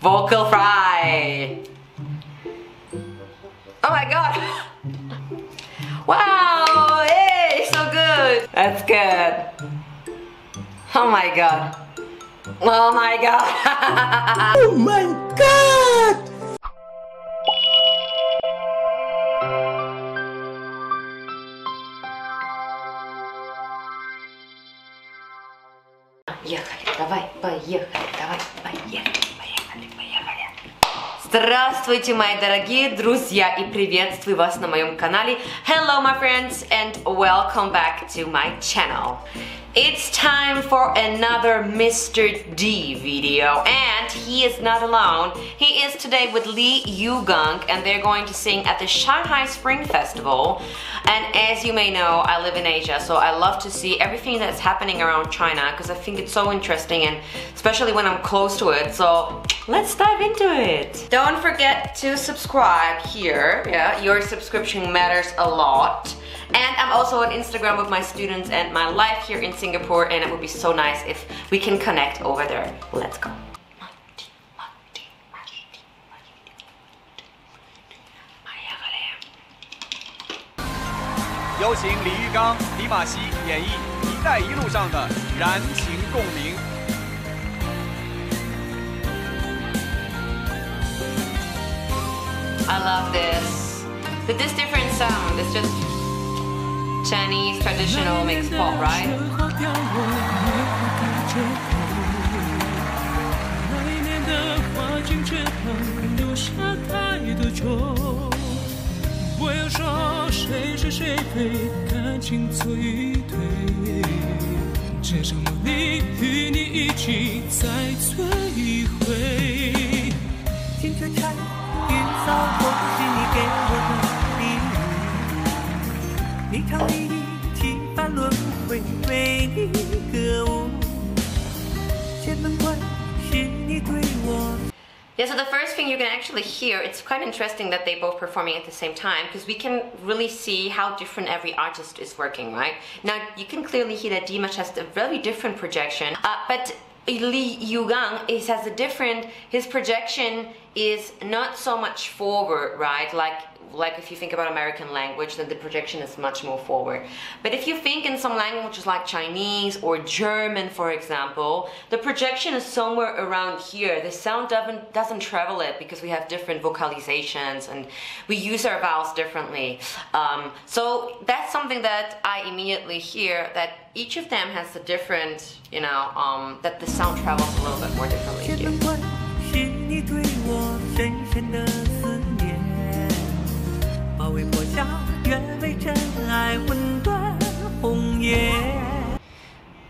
Vocal fry. Oh my god. Wow, hey, so good. That's good. Oh my god. Oh my god. Oh my god! Ехали, давай, поехали, давай, поехали, поехали, поехали. Здравствуйте, мои дорогие друзья, и приветствую вас на моем канале. Hello, my friends, and welcome back to my channel. It's time for another Mr. D video, and he is not alone. He is today with Li Yugang, and they're going to sing at the Shanghai Spring Festival. And as you may know, I live in Asia, so I love to see everything that's happening around China because I think it's so interesting, and especially when I'm close to it. So let's dive into it. Don't forget to subscribe here. Yeah, your subscription matters a lot. And I'm also on Instagram with my students and my life here in Singapore and it would be so nice if we can connect over there. Let's go. 有请李玉刚、李玛熙演绎《一带一路》上的燃情共鸣。 I love this. But this different sound, it's just Chinese traditional mixed pop, right? 那一年的花镜却旁 留下太多愁。不要说谁是谁非，感情错与对。这场梦里与你一起再摧毁。青春缠云扫过，是你给我的礼物。一场离奇般轮回，为你歌舞。千门关是你对我。 Yeah, so the first thing you can actually hear, it's quite interesting that they both performing at the same time because we can really see how different every artist is working, right? Now, you can clearly hear that Dimash has a very different projection, uh, but Li Yugang is has a different, his projection is not so much forward, right? Like like if you think about American language, then the projection is much more forward. But if you think in some languages like Chinese or German, for example, the projection is somewhere around here. The sound doesn't doesn't travel it because we have different vocalizations and we use our vowels differently. Um, so that's something that I immediately hear that each of them has a different, you know, um, that the sound travels a little bit more differently. here.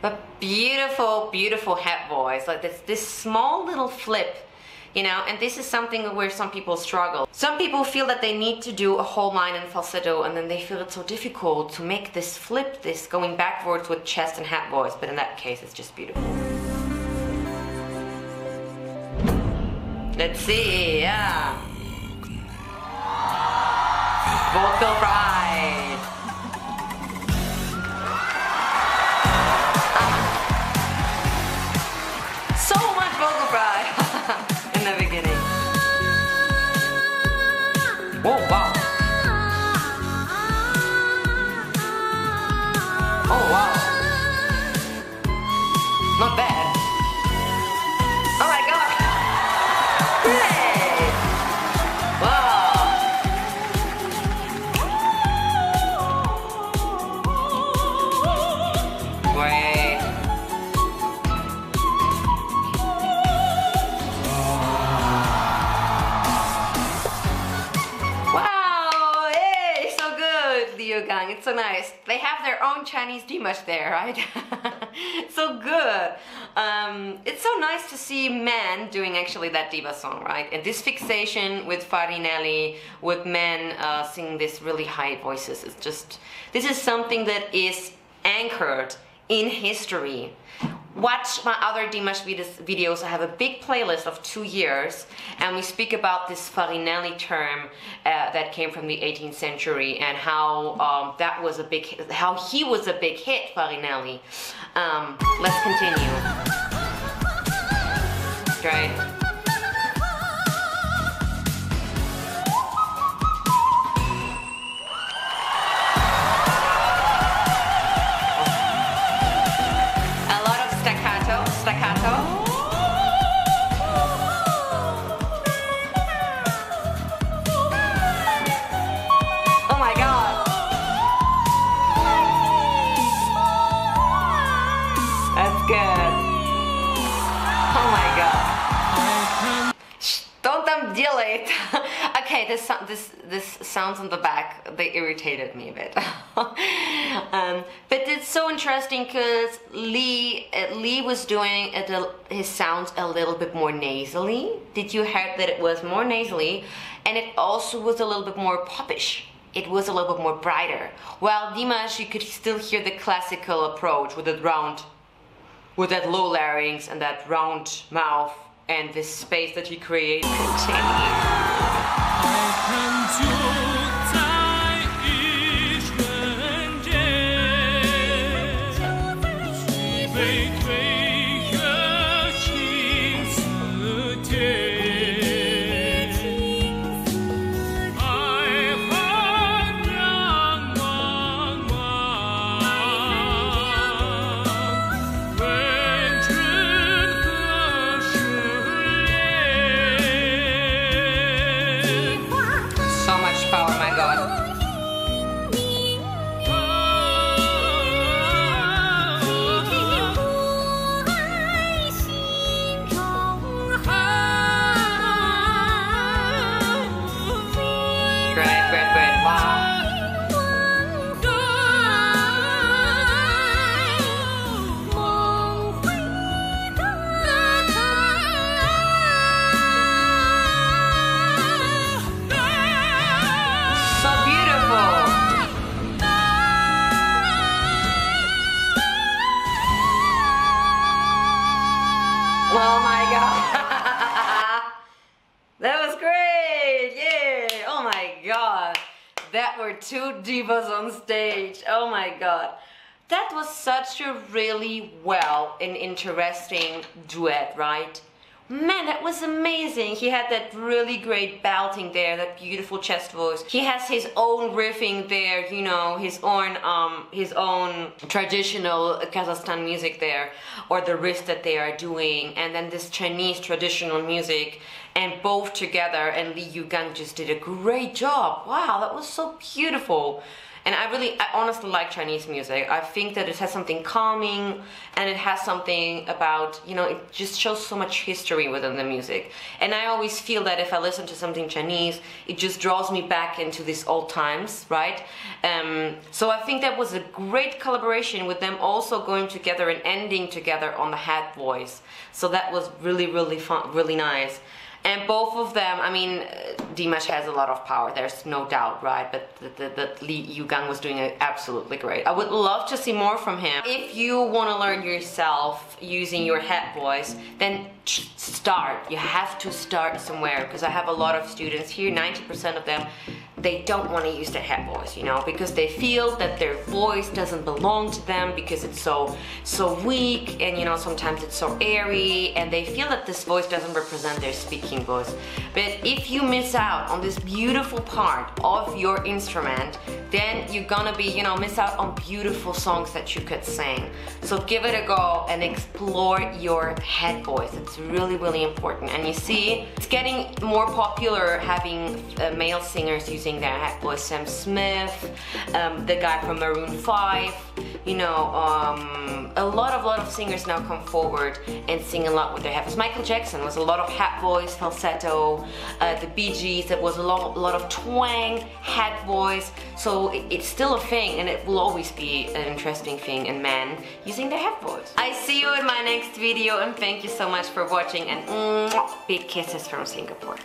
But beautiful, beautiful hat voice. Like this, this small little flip, you know, and this is something where some people struggle. Some people feel that they need to do a whole line in falsetto and then they feel it's so difficult to make this flip, this going backwards with chest and hat voice. But in that case, it's just beautiful. Let's see, yeah. Vocal fry. Own Chinese Dimash there, right? so good. Um, it's so nice to see men doing actually that diva song, right? And this fixation with Farinelli, with men uh, singing this really high voices, it's just, this is something that is anchored in history. Watch my other Dimash videos. I have a big playlist of two years, and we speak about this Farinelli term uh, that came from the 18th century and how um, that was a big, how he was a big hit, Farinelli. Um, let's continue. Right. This this this sounds on the back. They irritated me a bit. um, but it's so interesting because Li uh, Li was doing his sounds a little bit more nasally. Did you hear that it was more nasally, and it also was a little bit more popish. It was a little bit more brighter. While Dimash, you could still hear the classical approach with that round with that low larynx and that round mouth and this space that he created. 看就 That were two divas on stage. Oh my god. That was such a really well and interesting duet, right? Man, that was amazing. He had that really great belting there, that beautiful chest voice. He has his own riffing there, you know, his own um his own traditional Kazakhstan music there, or the riff that they are doing, and then this Chinese traditional music, and both together. And Li Yugang just did a great job. Wow, that was so beautiful. And I really, I honestly like Chinese music. I think that it has something calming and it has something about, you know, it just shows so much history within the music. And I always feel that if I listen to something Chinese, it just draws me back into these old times, right? Um, so I think that was a great collaboration with them also going together and ending together on the head voice. So that was really, really fun, really nice. And both of them, I mean, uh, Dimash has a lot of power, there's no doubt, right? But the, the, the Li Yugang was doing absolutely great. I would love to see more from him. If you want to learn yourself using your head voice, then start. You have to start somewhere because I have a lot of students here, 90% of them, they don't want to use their head voice, you know, because they feel that their voice doesn't belong to them because it's so so weak and you know sometimes it's so airy and they feel that this voice doesn't represent their speaking voice. But if you miss out on this beautiful part of your instrument, then you're gonna be, you know, miss out on beautiful songs that you could sing. So give it a go and explore your head voice. It's really, really important. And you see, it's getting more popular having uh, male singers using head voice. Sam Smith, um, the guy from Maroon 5, you know, um, a lot of lot of singers now come forward and sing a lot with their head. Michael Jackson was a lot of hat voice, falsetto. Uh, the Bee Gees, that was a lot, a lot of twang, hat voice. So it- it's still a thing, and it will always be an interesting thing in men using their hat voice. I see you in my next video, and thank you so much for watching. And big kisses from Singapore.